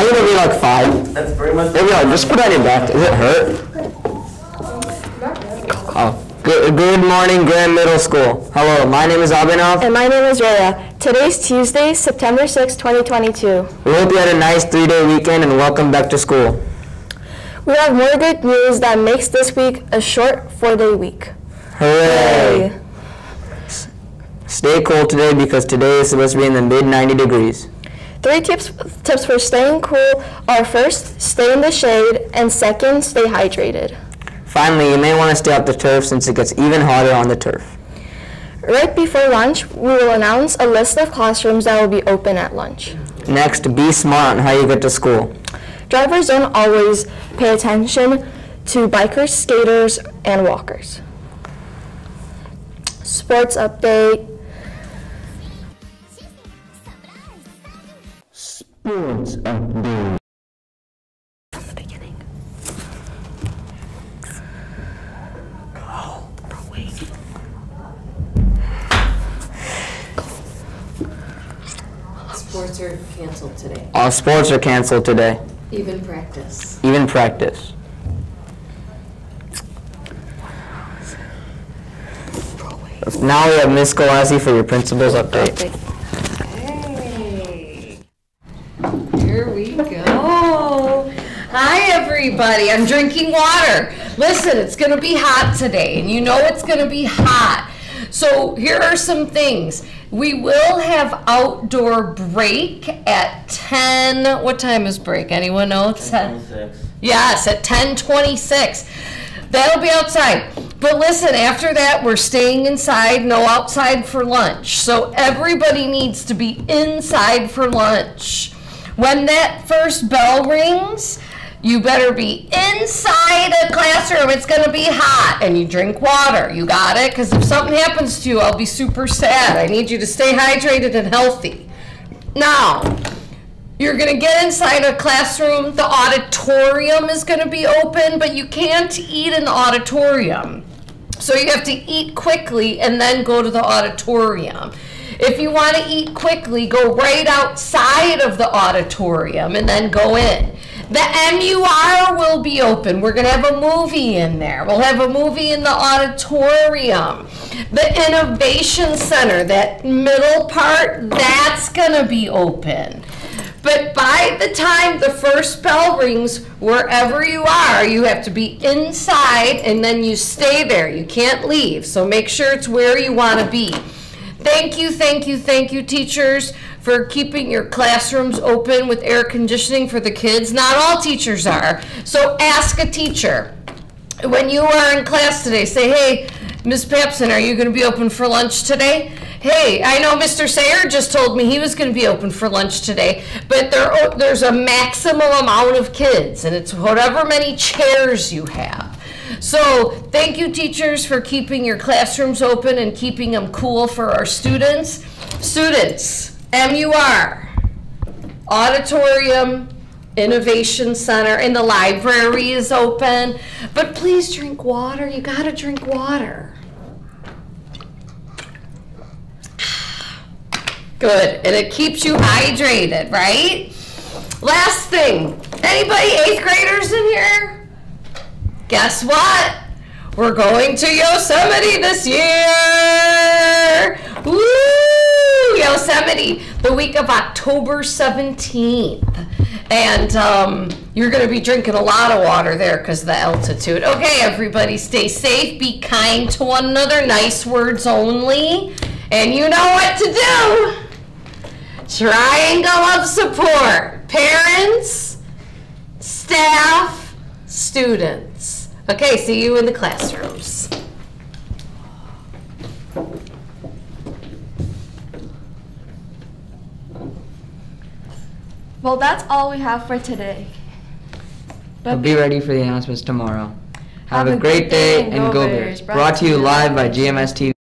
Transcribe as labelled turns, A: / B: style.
A: I think it'll be like five.
B: That's pretty much.
A: There we go. Just put it on your back. Does it hurt? Oh. Good, good morning, Graham Middle School. Hello, my name is Abhinav.
C: And my name is Rhea. Today's Tuesday, September 6, 2022.
A: We hope you had a nice three-day weekend and welcome back to school.
C: We have more good news that makes this week a short four-day week.
A: Hooray! Stay cool today because today is supposed to be in the mid 90 degrees.
C: Three tips, tips for staying cool are first, stay in the shade, and second, stay hydrated.
A: Finally, you may want to stay off the turf since it gets even hotter on the turf.
C: Right before lunch, we will announce a list of classrooms that will be open at lunch.
A: Next, be smart on how you get to school.
C: Drivers don't always pay attention to bikers, skaters, and walkers. Sports update.
A: Sports update.
C: From the beginning.
D: Sports are canceled today,
A: All sports are canceled today,
D: even practice.
A: even practice. Now we have Miss Galassi for your principal's update.
D: Hey, here we go. Hi, everybody. I'm drinking water. Listen, it's going to be hot today, and you know it's going to be hot. So here are some things. We will have outdoor break at 10. What time is break? Anyone know? 10. Yes, at 1026. That'll be outside. But listen, after that, we're staying inside, no outside for lunch. So everybody needs to be inside for lunch. When that first bell rings, you better be inside a classroom. It's going to be hot. And you drink water. You got it? Because if something happens to you, I'll be super sad. I need you to stay hydrated and healthy. Now, you're going to get inside a classroom. The auditorium is going to be open, but you can't eat in the auditorium. So you have to eat quickly and then go to the auditorium. If you want to eat quickly, go right outside of the auditorium and then go in. The MUR will be open. We're going to have a movie in there. We'll have a movie in the auditorium. The Innovation Center, that middle part, that's going to be open. But by the time the first bell rings, wherever you are, you have to be inside and then you stay there. You can't leave. So make sure it's where you want to be. Thank you, thank you, thank you, teachers, for keeping your classrooms open with air conditioning for the kids. Not all teachers are. So ask a teacher. When you are in class today, say, hey, Ms. Papson, are you going to be open for lunch today? Hey, I know Mr. Sayer just told me he was going to be open for lunch today, but there, there's a maximum amount of kids, and it's whatever many chairs you have. So thank you, teachers, for keeping your classrooms open and keeping them cool for our students. Students, MUR, auditorium, Innovation Center, and the library is open. But please drink water. You got to drink water. Good, and it keeps you hydrated, right? Last thing, anybody eighth graders in here? Guess what? We're going to Yosemite this year! Woo! Yosemite, the week of October 17th. And um, you're going to be drinking a lot of water there because the altitude. Okay, everybody, stay safe, be kind to one another, nice words only. And you know what to do. Triangle of support. Parents, staff, students. Okay, see you in the classrooms.
C: Well, that's all we have for today.
A: But be ready for the announcements tomorrow. Have, a great day and go Bears. Brought to you live by GMS TV.